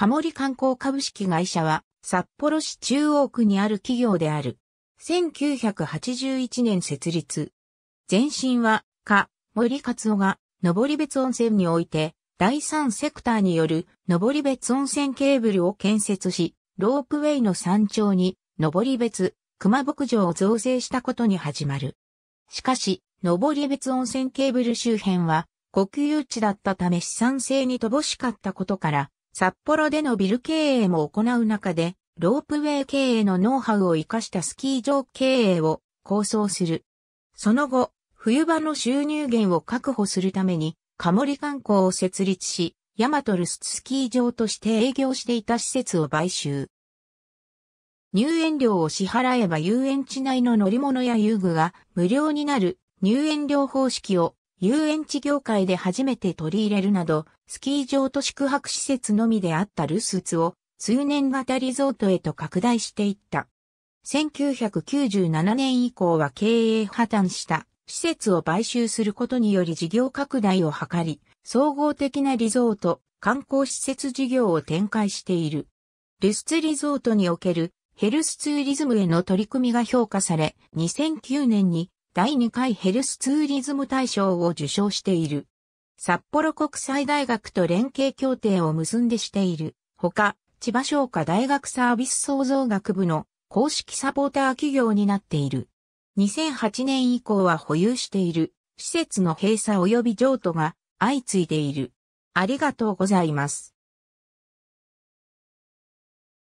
カモリ観光株式会社は札幌市中央区にある企業である。1981年設立。前身は、か、森勝夫が、登別温泉において、第三セクターによる、登別温泉ケーブルを建設し、ロープウェイの山頂に、登別、熊牧場を造成したことに始まる。しかし、登別温泉ケーブル周辺は、国有地だったため資産性に乏しかったことから、札幌でのビル経営も行う中で、ロープウェイ経営のノウハウを活かしたスキー場経営を構想する。その後、冬場の収入源を確保するために、カモリ観光を設立し、ヤマトルススキー場として営業していた施設を買収。入園料を支払えば遊園地内の乗り物や遊具が無料になる入園料方式を遊園地業界で初めて取り入れるなど、スキー場と宿泊施設のみであったルスツを通年型リゾートへと拡大していった。1997年以降は経営破綻した施設を買収することにより事業拡大を図り、総合的なリゾート、観光施設事業を展開している。ルスツリゾートにおけるヘルスツーリズムへの取り組みが評価され、2009年に第2回ヘルスツーリズム大賞を受賞している。札幌国際大学と連携協定を結んでしている。ほか、千葉商科大学サービス創造学部の公式サポーター企業になっている。2008年以降は保有している施設の閉鎖及び譲渡が相次いでいる。ありがとうございます。